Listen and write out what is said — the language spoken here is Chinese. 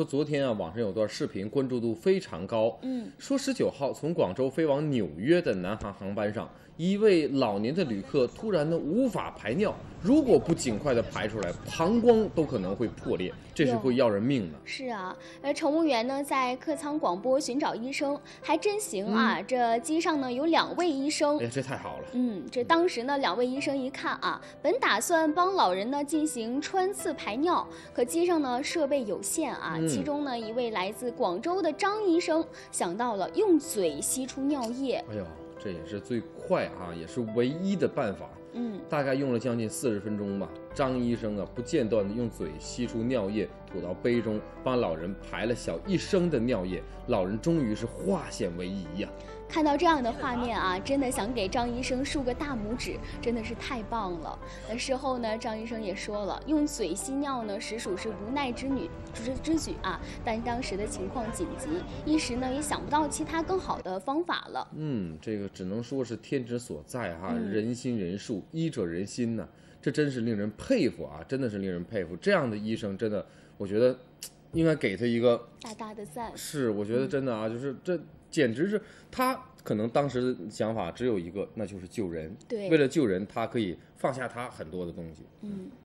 说昨天啊，网上有段视频关注度非常高。嗯，说十九号从广州飞往纽约的南航航班上，一位老年的旅客突然呢无法排尿，如果不尽快的排出来，膀胱都可能会破裂，这是会要人命的。是啊，呃，乘务员呢在客舱广播寻找医生，还真行啊！这机上呢有两位医生哎。呀，这太好了。嗯，这当时呢，两位医生一看啊，本打算帮老人呢进行穿刺排尿，可机上呢设备有限啊，嗯其中呢一位来自广州的张医生想到了用嘴吸出尿液，哎呦，这也是最快啊，也是唯一的办法。嗯，大概用了将近四十分钟吧。张医生啊，不间断的用嘴吸出尿液，吐到杯中，帮老人排了小一升的尿液。老人终于是化险为夷呀、看到这样的画面啊，真的想给张医生竖个大拇指，真的是太棒了。那事后呢，张医生也说了，用嘴吸尿呢，实属是无奈之女之之举啊。但当时的情况紧急，一时呢也想不到其他更好的方法了。嗯，这个只能说是天之所在哈、嗯人心人术，医者仁心呐、这真是令人佩服啊，真的是令人佩服。这样的医生，真的，我觉得应该给他一个大大的赞。是，我觉得真的啊，就是这简直是他可能当时的想法只有一个，那就是救人。对为了救人，他可以放下他很多的东西。嗯，